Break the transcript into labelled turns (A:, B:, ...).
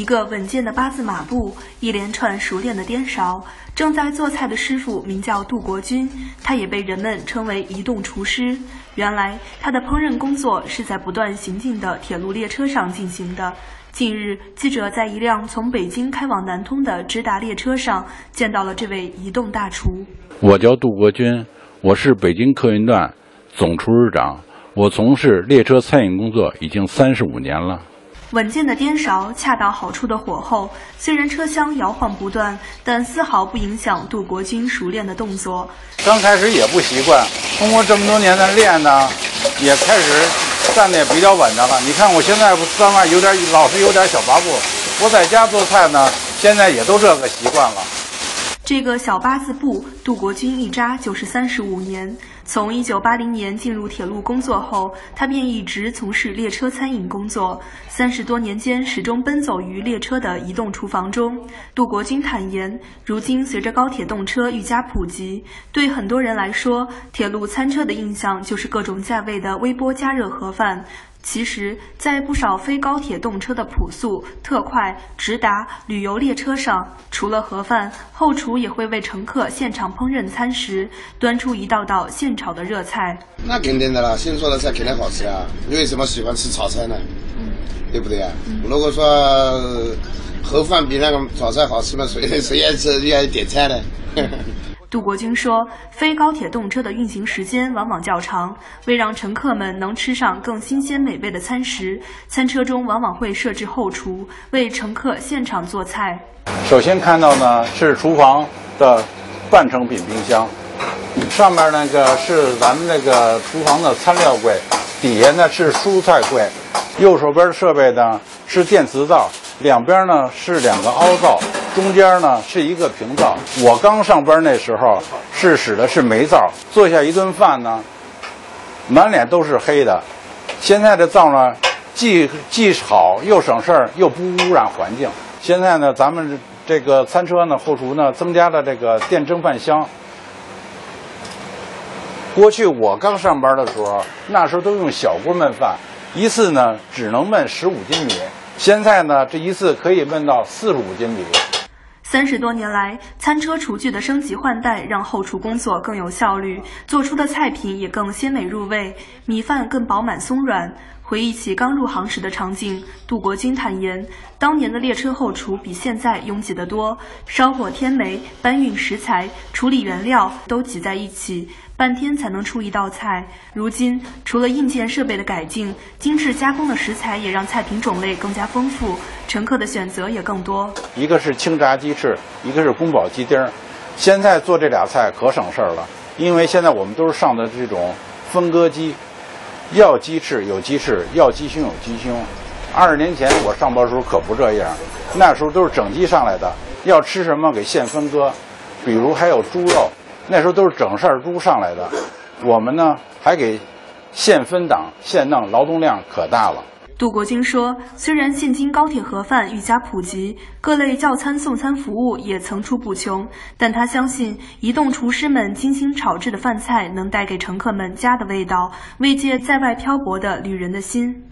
A: 一个稳健的八字马步，一连串熟练的颠勺。正在做菜的师傅名叫杜国军，他也被人们称为“移动厨师”。原来，他的烹饪工作是在不断行进的铁路列车上进行的。近日，记者在一辆从北京开往南通的直达列车上见到了这位移动大厨。
B: 我叫杜国军，我是北京客运段总厨师长。我从事列车餐饮工作已经三十五年了。
A: 稳健的颠勺，恰到好处的火候，虽然车厢摇晃不断，但丝毫不影响杜国军熟练的动作。
B: 刚开始也不习惯，通过这么多年的练呢，也开始站的也比较稳当了。你看我现在不三外有点老是有点小八步，我在家做菜呢，现在也都这个习惯了。
A: 这个小八字步，杜国军一扎就是三十五年。从一九八零年进入铁路工作后，他便一直从事列车餐饮工作。三十多年间，始终奔走于列车的移动厨房中。杜国军坦言，如今随着高铁动车愈加普及，对很多人来说，铁路餐车的印象就是各种价位的微波加热盒饭。其实，在不少非高铁动车的普速、特快、直达旅游列车上，除了盒饭，后厨也会为乘客现场烹饪餐食，端出一道道现炒的热菜。
C: 那肯定的啦，现做的菜肯定好吃啊！你为什么喜欢吃炒菜呢？嗯，对不对啊？如果说盒饭比那个炒菜好吃嘛，谁谁愿意吃愿意点菜呢？
A: 杜国军说：“非高铁动车的运行时间往往较长，为让乘客们能吃上更新鲜美味的餐食，餐车中往往会设置后厨，为乘客现场做菜。
B: 首先看到呢是厨房的半成品冰箱，上面那个是咱们那个厨房的餐料柜，底下呢是蔬菜柜，右手边设备呢是电磁灶，两边呢是两个凹灶。”中间呢是一个平灶，我刚上班那时候是使的是煤灶，做下一顿饭呢，满脸都是黑的。现在的灶呢，既既好又省事儿，又不污染环境。现在呢，咱们这个餐车呢，后厨呢增加了这个电蒸饭箱。过去我刚上班的时候，那时候都用小锅焖饭，一次呢只能焖十五斤米。现在呢，这一次可以焖到四十五斤米。
A: 三十多年来，餐车厨具的升级换代让后厨工作更有效率，做出的菜品也更鲜美入味，米饭更饱满松软。回忆起刚入行时的场景，杜国军坦言，当年的列车后厨比现在拥挤得多，烧火添煤、搬运食材、处理原料都挤在一起。半天才能出一道菜。如今，除了硬件设备的改进，精致加工的食材也让菜品种类更加丰富，乘客的选择也更多。
B: 一个是清炸鸡翅，一个是宫保鸡丁。现在做这俩菜可省事儿了，因为现在我们都是上的这种分割机，要鸡翅有鸡翅，要鸡胸有鸡胸。二十年前我上班时候可不这样，那时候都是整鸡上来的，要吃什么给现分割，比如还有猪肉。那时候都是整扇猪上来的，我们呢还给现分档现弄，劳动量可大了。
A: 杜国军说：“虽然现今高铁盒饭愈加普及，各类叫餐送餐服务也层出不穷，但他相信移动厨师们精心炒制的饭菜能带给乘客们家的味道，慰藉在外漂泊的旅人的心。”